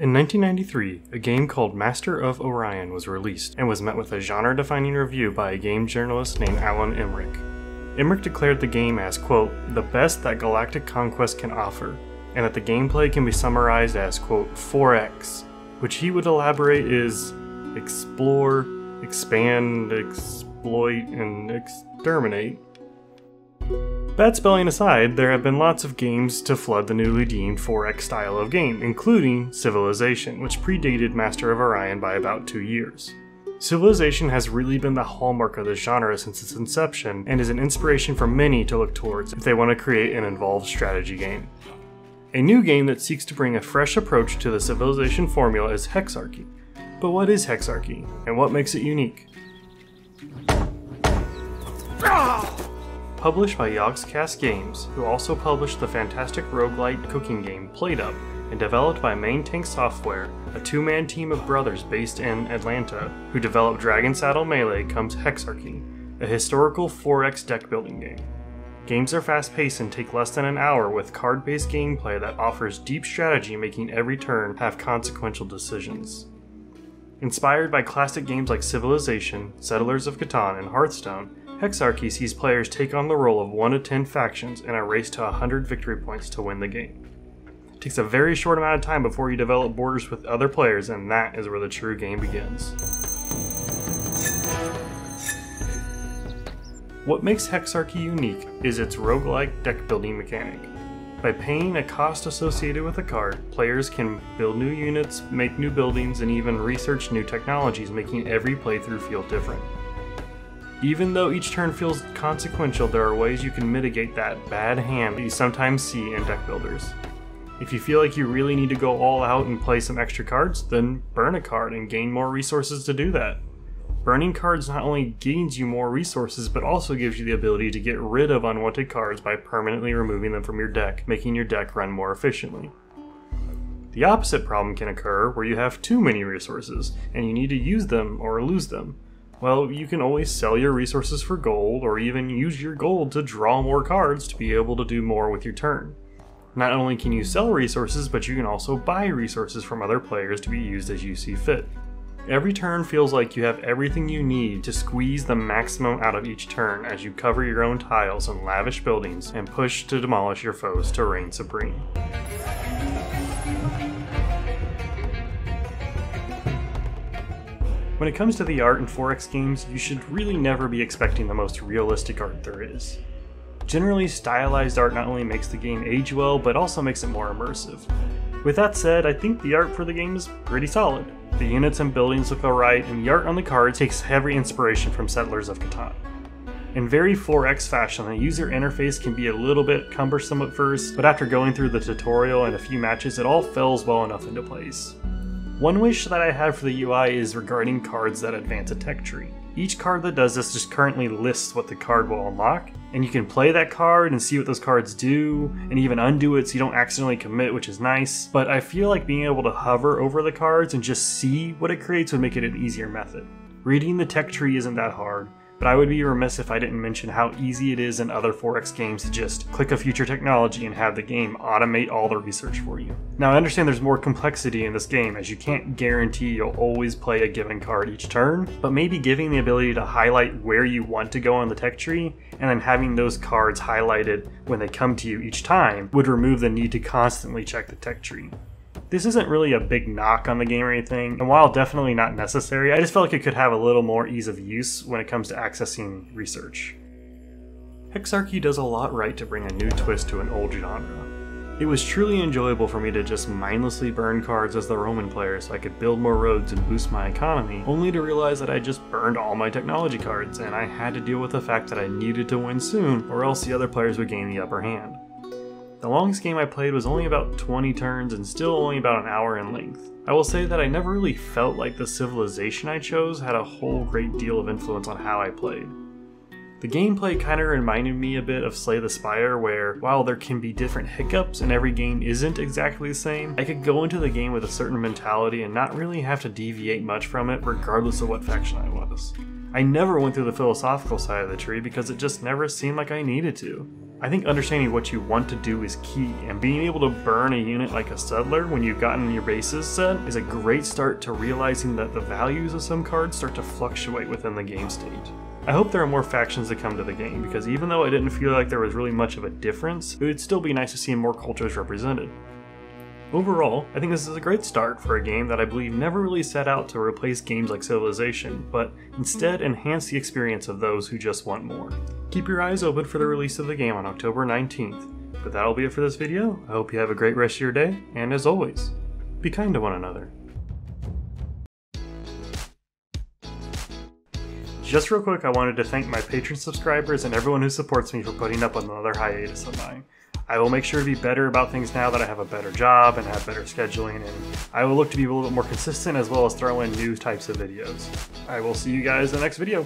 In 1993, a game called Master of Orion was released and was met with a genre defining review by a game journalist named Alan Emrich. Emrich declared the game as, quote, the best that Galactic Conquest can offer, and that the gameplay can be summarized as, quote, 4X, which he would elaborate is explore, expand, exploit, and exterminate. Bad spelling aside, there have been lots of games to flood the newly deemed 4X style of game, including Civilization, which predated Master of Orion by about two years. Civilization has really been the hallmark of the genre since its inception, and is an inspiration for many to look towards if they want to create an involved strategy game. A new game that seeks to bring a fresh approach to the Civilization formula is Hexarchy. But what is Hexarchy, and what makes it unique? Ah! Published by Yogscast Games, who also published the fantastic roguelite cooking game PlateUp, and developed by Main Tank Software, a two man team of brothers based in Atlanta who developed Dragon Saddle Melee, comes Hexarchy, a historical 4X deck building game. Games are fast paced and take less than an hour with card based gameplay that offers deep strategy, making every turn have consequential decisions. Inspired by classic games like Civilization, Settlers of Catan, and Hearthstone, Hexarchy sees players take on the role of 1 to 10 factions in a race to 100 victory points to win the game. It takes a very short amount of time before you develop borders with other players, and that is where the true game begins. What makes Hexarchy unique is its roguelike deck building mechanic. By paying a cost associated with a card, players can build new units, make new buildings, and even research new technologies, making every playthrough feel different. Even though each turn feels consequential, there are ways you can mitigate that bad hand that you sometimes see in deck builders. If you feel like you really need to go all out and play some extra cards, then burn a card and gain more resources to do that. Burning cards not only gains you more resources, but also gives you the ability to get rid of unwanted cards by permanently removing them from your deck, making your deck run more efficiently. The opposite problem can occur where you have too many resources, and you need to use them or lose them. Well, you can always sell your resources for gold, or even use your gold to draw more cards to be able to do more with your turn. Not only can you sell resources, but you can also buy resources from other players to be used as you see fit. Every turn feels like you have everything you need to squeeze the maximum out of each turn as you cover your own tiles and lavish buildings and push to demolish your foes to reign supreme. When it comes to the art in 4X games, you should really never be expecting the most realistic art there is. Generally, stylized art not only makes the game age well, but also makes it more immersive. With that said, I think the art for the game is pretty solid. The units and buildings look alright, and the art on the card takes heavy inspiration from Settlers of Catan. In very 4X fashion, the user interface can be a little bit cumbersome at first, but after going through the tutorial and a few matches, it all falls well enough into place. One wish that I have for the UI is regarding cards that advance a tech tree. Each card that does this just currently lists what the card will unlock, and you can play that card and see what those cards do, and even undo it so you don't accidentally commit, which is nice. But I feel like being able to hover over the cards and just see what it creates would make it an easier method. Reading the tech tree isn't that hard, but I would be remiss if I didn't mention how easy it is in other 4X games to just click a future technology and have the game automate all the research for you. Now, I understand there's more complexity in this game, as you can't guarantee you'll always play a given card each turn, but maybe giving the ability to highlight where you want to go on the tech tree, and then having those cards highlighted when they come to you each time would remove the need to constantly check the tech tree. This isn't really a big knock on the game or anything, and while definitely not necessary, I just felt like it could have a little more ease of use when it comes to accessing research. Hexarchy does a lot right to bring a new twist to an old genre. It was truly enjoyable for me to just mindlessly burn cards as the Roman player so I could build more roads and boost my economy, only to realize that I just burned all my technology cards and I had to deal with the fact that I needed to win soon or else the other players would gain the upper hand. The longest game I played was only about 20 turns and still only about an hour in length. I will say that I never really felt like the civilization I chose had a whole great deal of influence on how I played. The gameplay kind of reminded me a bit of Slay the Spire, where while there can be different hiccups and every game isn't exactly the same, I could go into the game with a certain mentality and not really have to deviate much from it regardless of what faction I was. I never went through the philosophical side of the tree because it just never seemed like I needed to. I think understanding what you want to do is key, and being able to burn a unit like a settler when you've gotten your bases set is a great start to realizing that the values of some cards start to fluctuate within the game state. I hope there are more factions that come to the game, because even though I didn't feel like there was really much of a difference, it would still be nice to see more cultures represented. Overall, I think this is a great start for a game that I believe never really set out to replace games like Civilization, but instead enhance the experience of those who just want more. Keep your eyes open for the release of the game on October 19th. But that'll be it for this video. I hope you have a great rest of your day, and as always, be kind to one another. Just real quick, I wanted to thank my Patreon subscribers and everyone who supports me for putting up another hiatus of mine. I will make sure to be better about things now that I have a better job and have better scheduling, and I will look to be a little bit more consistent as well as throw in new types of videos. I will see you guys in the next video.